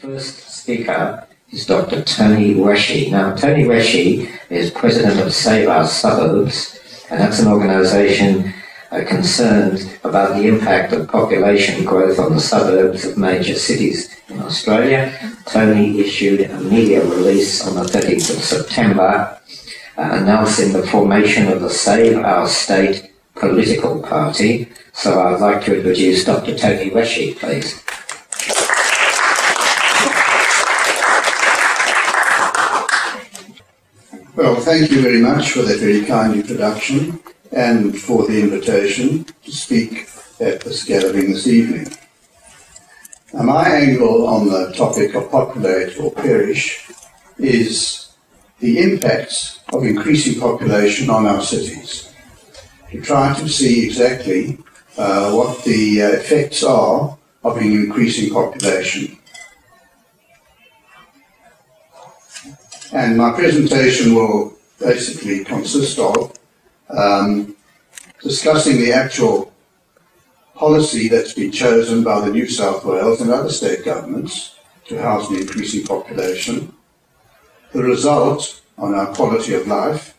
First speaker is Dr. Tony Recsei. Now, Tony Recsei is president of Save Our Suburbs, and that's an organisation uh, concerned about the impact of population growth on the suburbs of major cities in Australia. Tony issued a media release on the 30th of September uh, announcing the formation of the Save Our State political party. So I'd like to introduce Dr. Tony Recsei, please. Well, thank you very much for that very kind introduction and for the invitation to speak at this gathering this evening. Now, my angle on the topic of populate or perish is the impacts of increasing population on our cities. To try to see exactly uh, what the uh, effects are of an increasing population. And my presentation will basically consist of um, discussing the actual policy that's been chosen by the New South Wales and other state governments to house the increasing population, the result on our quality of life,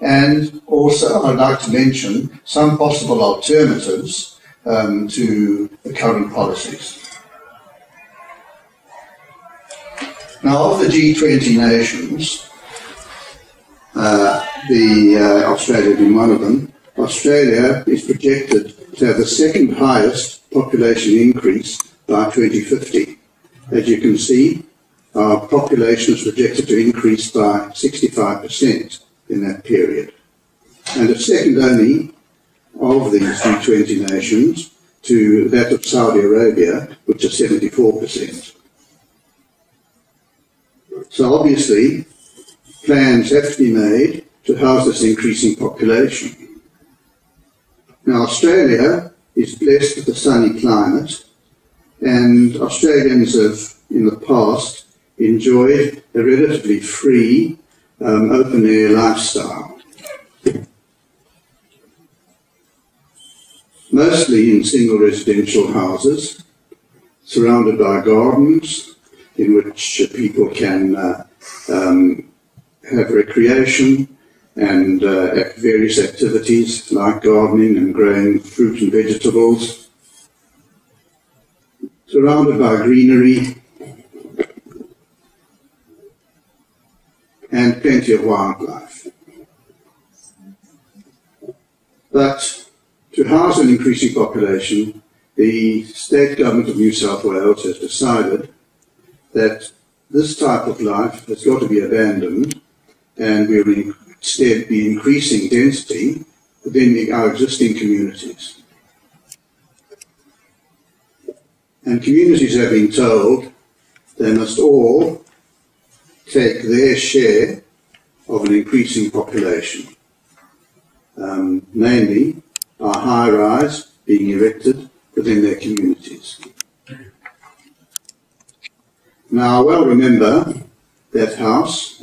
and also I'd like to mention some possible alternatives um, to the current policies. Now, of the G20 nations, uh, the uh, Australia being one of them, Australia is projected to have the second highest population increase by 2050. As you can see, our population is projected to increase by 65% in that period. And it's second only of these G20 nations to that of Saudi Arabia, which is 74%. So obviously, plans have to be made to house this increasing population. Now, Australia is blessed with a sunny climate, and Australians have, in the past, enjoyed a relatively free, um, open air lifestyle. Mostly in single residential houses, surrounded by gardens, in which people can uh, um, have recreation and uh, various activities like gardening and growing fruit and vegetables. Surrounded by greenery and plenty of wildlife. But to house an increasing population, the state government of New South Wales has decided that this type of life has got to be abandoned and we will instead be increasing density within our existing communities. And communities have been told they must all take their share of an increasing population, um, namely a high rise being erected within their communities. Now, I well remember that house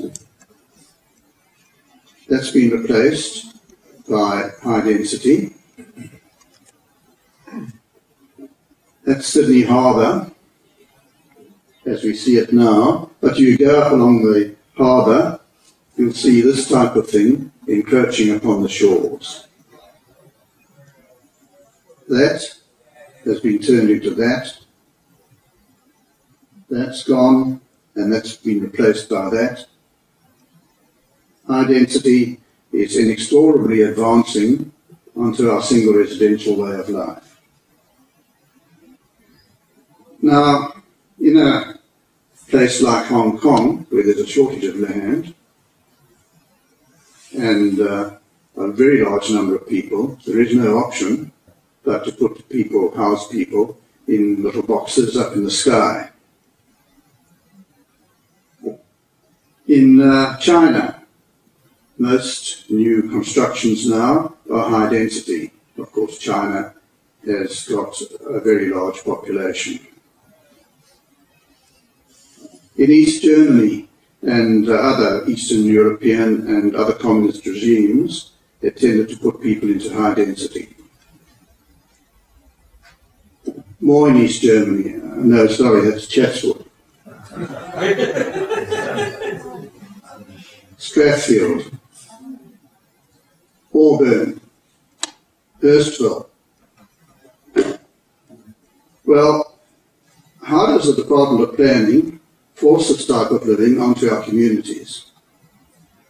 that's been replaced by high density. That's Sydney Harbour, as we see it now. But you go up along the harbour, you'll see this type of thing encroaching upon the shores. That has been turned into that that's gone, and that's been replaced by that. High density is inexorably advancing onto our single residential way of life. Now, in a place like Hong Kong, where there's a shortage of land, and uh, a very large number of people, there is no option but to put people, house people, in little boxes up in the sky. In uh, China, most new constructions now are high density. Of course, China has got a very large population. In East Germany and uh, other Eastern European and other communist regimes, they tended to put people into high density. More in East Germany, no, sorry, that's Chatswood. Strathfield, Auburn, Hurstville. Well, how does the Department of Planning force this type of living onto our communities?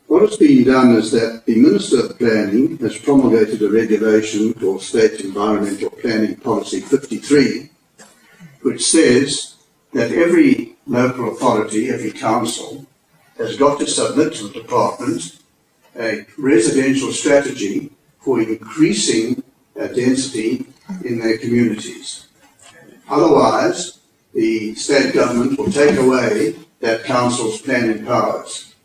What has been done is that the Minister of Planning has promulgated a regulation called State Environmental Planning Policy 53, which says that every local authority, every council, has got to submit to the department a residential strategy for increasing uh, density in their communities. Otherwise, the state government will take away that council's planning powers.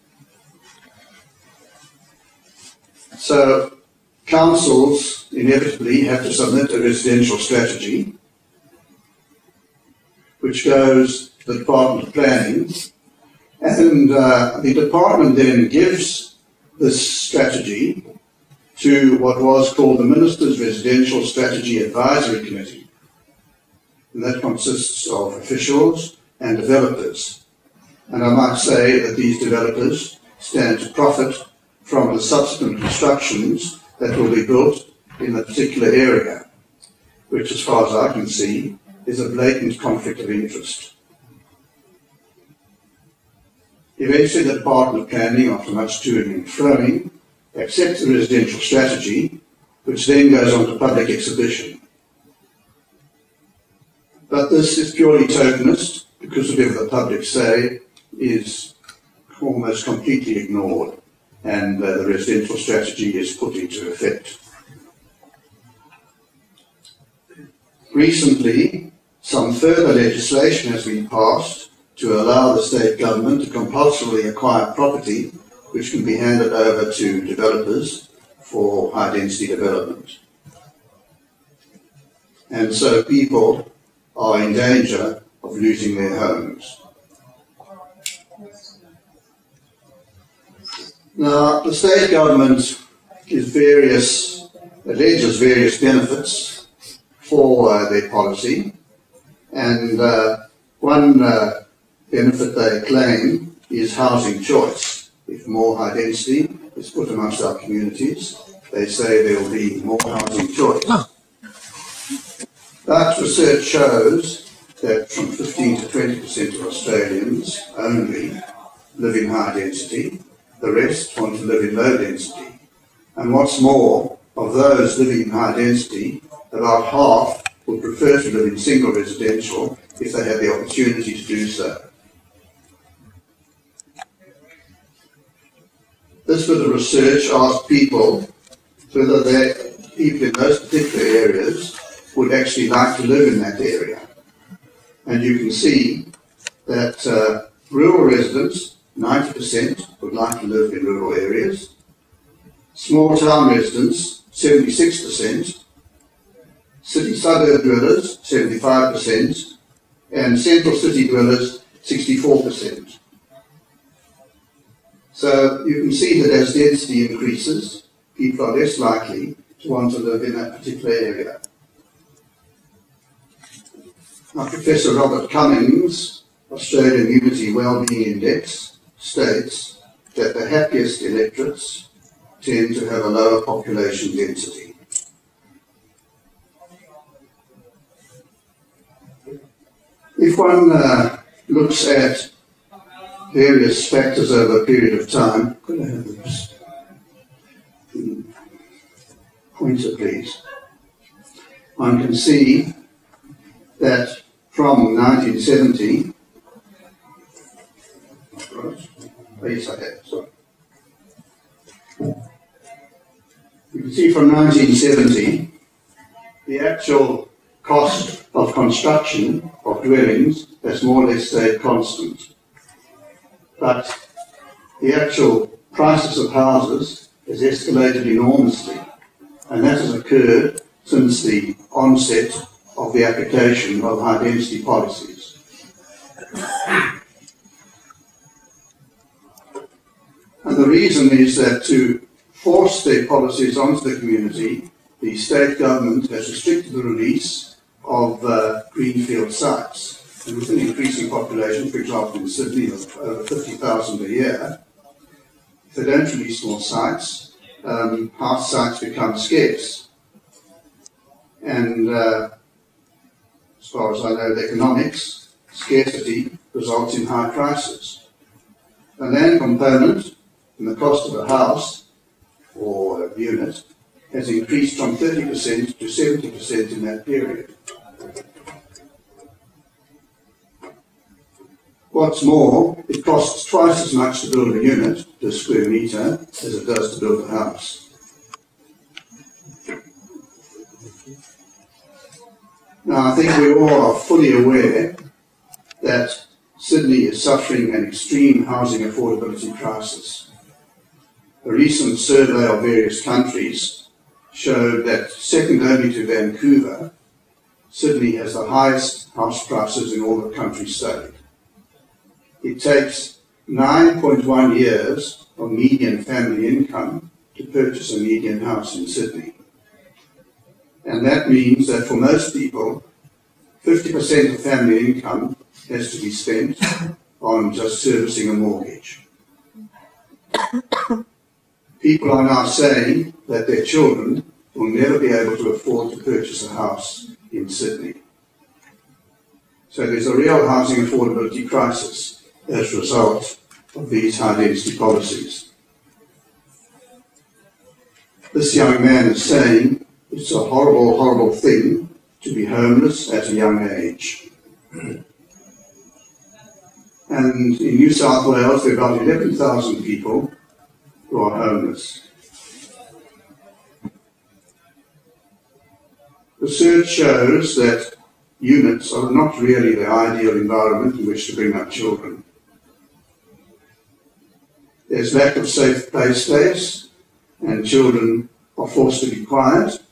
So councils inevitably have to submit a residential strategy, which goes to the Department of Planning, and uh, the department then gives this strategy to what was called the Minister's Residential Strategy Advisory Committee. And that consists of officials and developers. And I might say that these developers stand to profit from the subsequent constructions that will be built in a particular area, which, as far as I can see, is a blatant conflict of interest. Eventually, the Department of Planning, after much toing and froing, accepts the residential strategy, which then goes on to public exhibition. But this is purely tokenist, because whatever the public say is almost completely ignored and uh, the residential strategy is put into effect. Recently, some further legislation has been passed to allow the state government to compulsorily acquire property which can be handed over to developers for high density development. And so people are in danger of losing their homes. Now, the state government gives various, alleges various benefits for uh, their policy, and uh, one uh, benefit they claim is housing choice. If more high density is put amongst our communities, they say there will be more housing choice. But research shows that from 15 to 20% of Australians only live in high density, the rest want to live in low density. And what's more, of those living in high density, about half would prefer to live in single residential if they had the opportunity to do so. This bit of research asked people whether they, people in those particular areas would actually like to live in that area. And you can see that uh, rural residents 90% would like to live in rural areas. Small town residents, 76%. City suburb dwellers, 75%. And central city dwellers, 64%. So you can see that as density increases, people are less likely to want to live in that particular area. Now, Professor Robert Cummins, Australian Unity Wellbeing Index, states that the happiest electorates tend to have a lower population density. If one uh, looks at various factors over a period of time, could I have this pointer, please? One can see that from 1970 Yes, I Sorry. You can see from 1970 the actual cost of construction of dwellings has more or less stayed constant. But the actual prices of houses has escalated enormously, and that has occurred since the onset of the application of high density policies. And the reason is that to force their policies onto the community, the state government has restricted the release of uh, greenfield sites. And with an increasing population, for example, in Sydney of over 50,000 a year, if they don't release more sites, um, house sites become scarce. And uh, as far as I know, the economics, scarcity results in high prices. The land component in the cost of a house or a unit has increased from 30% to 70% in that period. What's more, it costs twice as much to build a unit per square metre as it does to build a house. Now, I think we all are fully aware that Sydney is suffering an extreme housing affordability crisis. A recent survey of various countries showed that, second only to Vancouver, Sydney has the highest house prices in all the countries studied. It takes 9.1 years of median family income to purchase a median house in Sydney. And that means that for most people, 50% of family income has to be spent on just servicing a mortgage. People are now saying that their children will never be able to afford to purchase a house in Sydney. So there's a real housing affordability crisis as a result of these high density policies. This young man is saying it's a horrible, horrible thing to be homeless at a young age. And in New South Wales, there are about 11,000 people who are homeless. Research shows that units are not really the ideal environment in which to bring up children. There's lack of safe play space, and children are forced to be quiet,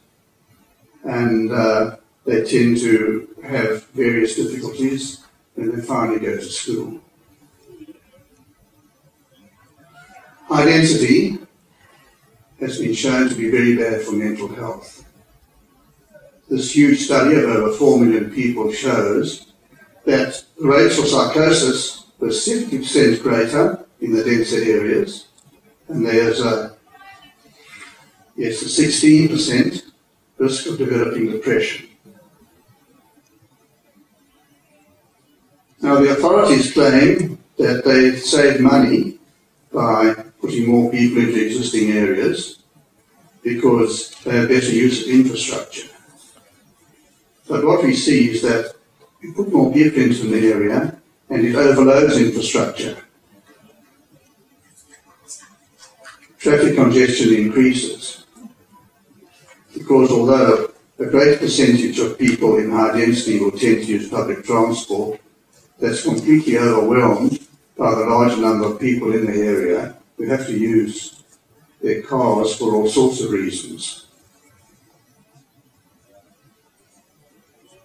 and uh, they tend to have various difficulties when they finally go to school. Identity has been shown to be very bad for mental health. This huge study of over 4 million people shows that the rates of psychosis were 70% greater in the denser areas, and there's a yes, a 16% risk of developing depression. Now, the authorities claim that they save money by putting more people into existing areas because they have better use of infrastructure. But what we see is that you put more people into an area and it overloads infrastructure. Traffic congestion increases because although a great percentage of people in high density will tend to use public transport, that's completely overwhelmed by the large number of people in the area who have to use their cars for all sorts of reasons.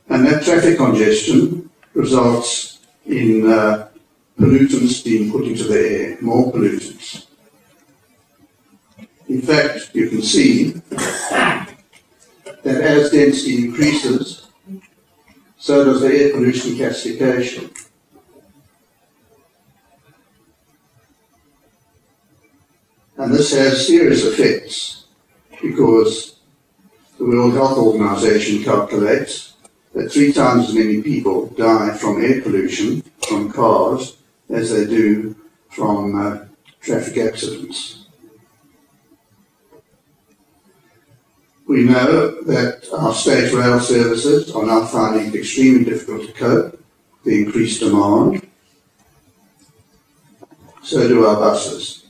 And that traffic congestion results in uh, pollutants being put into the air, more pollutants. In fact, you can see that as density increases, so does the air pollution classification. And this has serious effects because the World Health Organization calculates that three times as many people die from air pollution from cars as they do from uh, traffic accidents. We know that our state rail services are now finding it extremely difficult to cope the increased demand. So do our buses.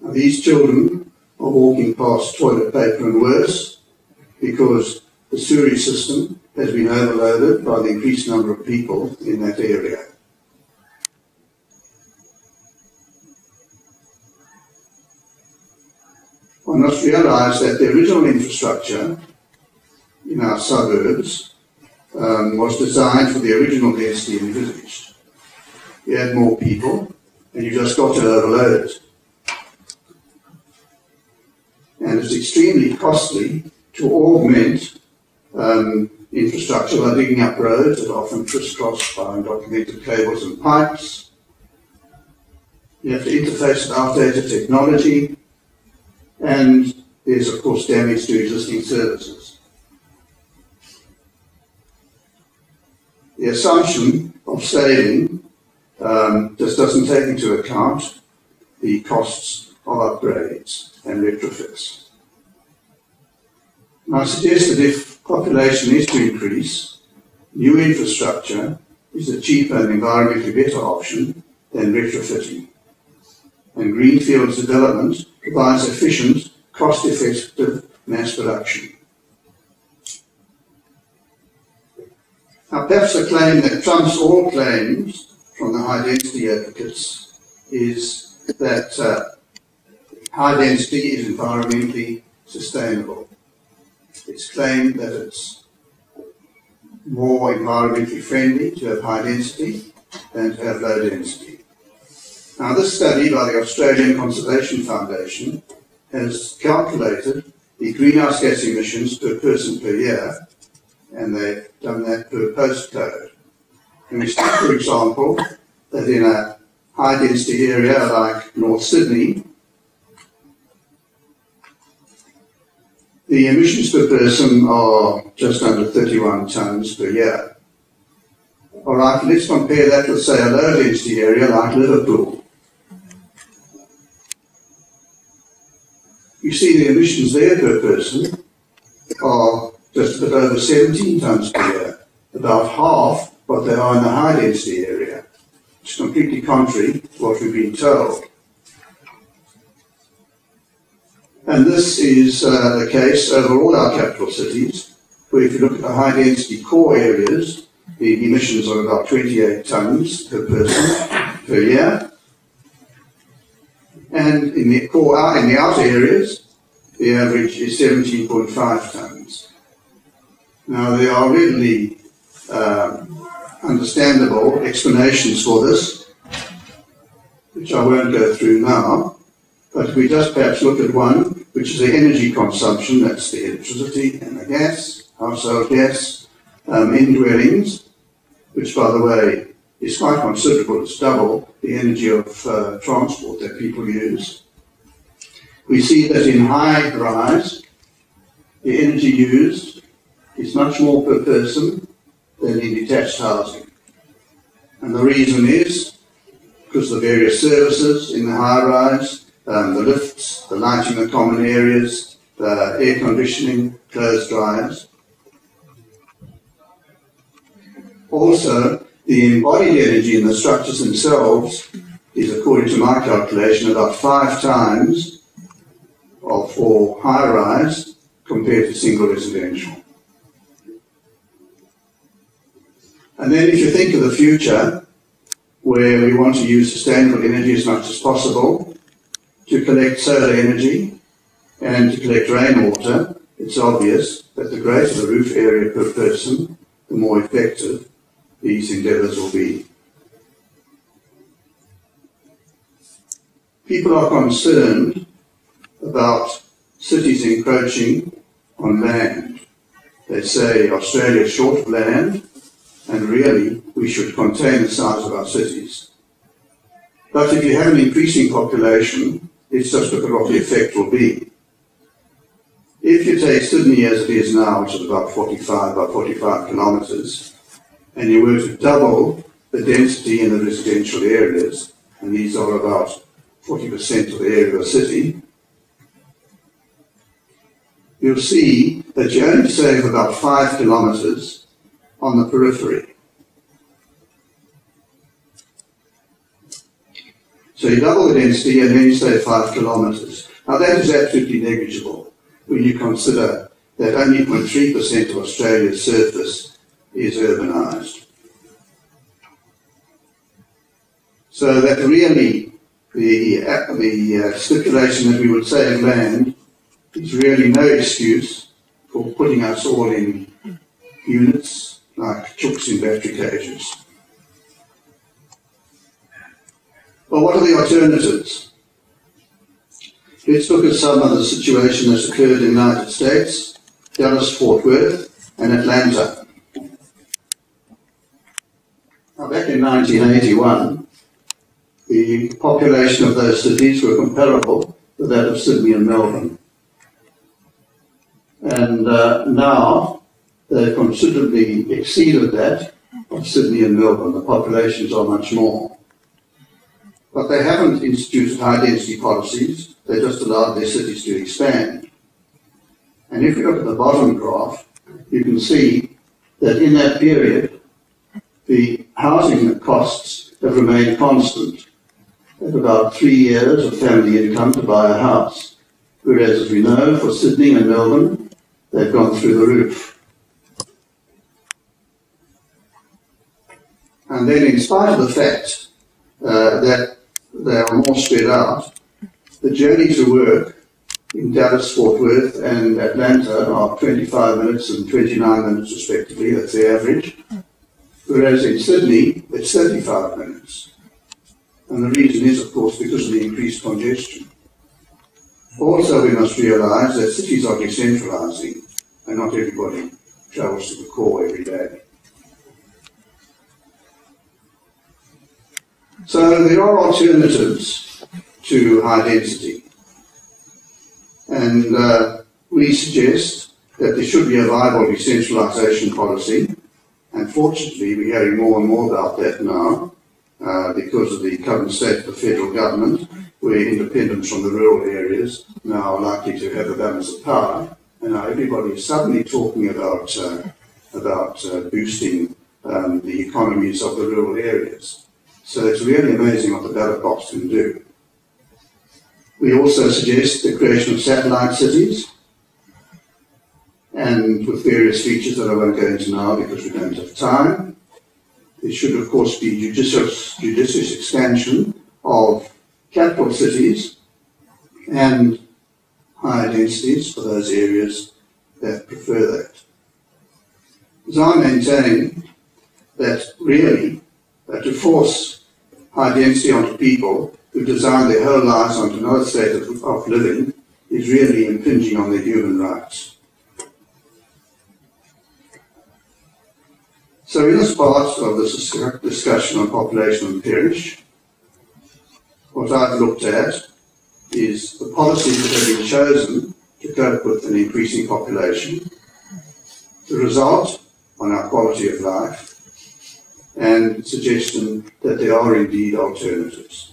Now, these children are walking past toilet paper and worse because the sewerage system has been overloaded by the increased number of people in that area. One must realise that the original infrastructure in our suburbs um, was designed for the original density envisaged. You had more people, and you just got to overload it. And it's extremely costly to augment um, infrastructure by digging up roads that often crisscrossed by undocumented cables and pipes. You have to interface with outdated technology, and there's, of course, damage to existing services. The assumption of saving um, just doesn't take into account the costs of upgrades and retrofits. And I suggest that if population is to increase, new infrastructure is a cheaper and environmentally better option than retrofitting. And greenfields development provides efficient, cost-effective mass production. Now, perhaps the claim that trumps all claims from the high density advocates is that uh, high density is environmentally sustainable. It's claimed that it's more environmentally friendly to have high density than to have low density. Now, this study by the Australian Conservation Foundation has calculated the greenhouse gas emissions per person per year, and they've done that per postcode. And we see, for example, that in a high density area like North Sydney, The emissions per person are just under 31 tonnes per year. All right, let's compare that with, say, a low density area like Liverpool. You see the emissions there per person are just a bit over 17 tonnes per year, about half what they are in the high density area. It's completely contrary to what we've been told. And this is uh, the case over all our capital cities, where if you look at the high density core areas, the emissions are about 28 tonnes per person per year. And in the core in the outer areas, the average is 17.5 tonnes. Now there are readily um, understandable explanations for this, which I won't go through now. But we just perhaps look at one, which is the energy consumption, that's the electricity and the gas, household gas, um, in dwellings, which by the way is quite considerable, it's double the energy of uh, transport that people use. We see that in high rise, the energy used is much more per person than in detached housing. And the reason is because the various services in the high rise um, the lifts, the lighting the common areas, the air conditioning, clothes dryers. Also, the embodied energy in the structures themselves is, according to my calculation, about five times of, for high rise compared to single residential. And then if you think of the future, where we want to use sustainable energy as much as possible, to collect solar energy and to collect rainwater, it's obvious that the greater the roof area per person, the more effective these endeavours will be. People are concerned about cities encroaching on land. They say Australia is short of land, and really we should contain the size of our cities. But if you have an increasing population, it's just look at what the effect will be. If you take Sydney as it is now, which is about 45 by 45 kilometres, and you were to double the density in the residential areas, and these are about 40% of the area of the city, you'll see that you only save about 5 kilometres on the periphery. So you double the density and then you say five kilometres. Now that is absolutely negligible when you consider that only 0.3% of Australia's surface is urbanised. So that really the, the uh, stipulation that we would save land is really no excuse for putting us all in units like chooks in battery cages. Well, what are the alternatives? Let's look at some of the situation that's occurred in the United States, Dallas, Fort Worth, and Atlanta. Now, back in 1981, the population of those cities were comparable to that of Sydney and Melbourne. And uh, now they've considerably exceeded that of Sydney and Melbourne. The populations are much more. But they haven't instituted high density policies, they just allowed their cities to expand. And if you look at the bottom graph, you can see that in that period, the housing costs have remained constant at about three years of family income to buy a house. Whereas, as we know, for Sydney and Melbourne, they've gone through the roof. And then, in spite of the fact uh, that they are more spread out, the journey to work in Dallas, Fort Worth, and Atlanta are 25 minutes and 29 minutes respectively, that's the average. Whereas in Sydney, it's 35 minutes. And the reason is, of course, because of the increased congestion. Also, we must realise that cities are decentralising, and not everybody travels to the core every day. So there are alternatives to high density. And uh, we suggest that there should be a viable decentralisation policy. And fortunately, we're hearing more and more about that now uh, because of the current state of the federal government, where independents from the rural areas now are likely to have a balance of power. And now everybody is suddenly talking about, uh, about uh, boosting um, the economies of the rural areas. So it's really amazing what the ballot box can do. We also suggest the creation of satellite cities, and with various features that I won't go into now because we don't have time. There should, of course, be judicious, judicious expansion of capital cities and higher densities for those areas that prefer that. As I maintain that really, uh, to force high density onto people who design their whole lives onto another state of, of living is really impinging on their human rights. So in this part of this discussion on population and parish, what I've looked at is the policies that have been chosen to cope with an increasing population, the result on our quality of life, and suggestion that there are indeed alternatives.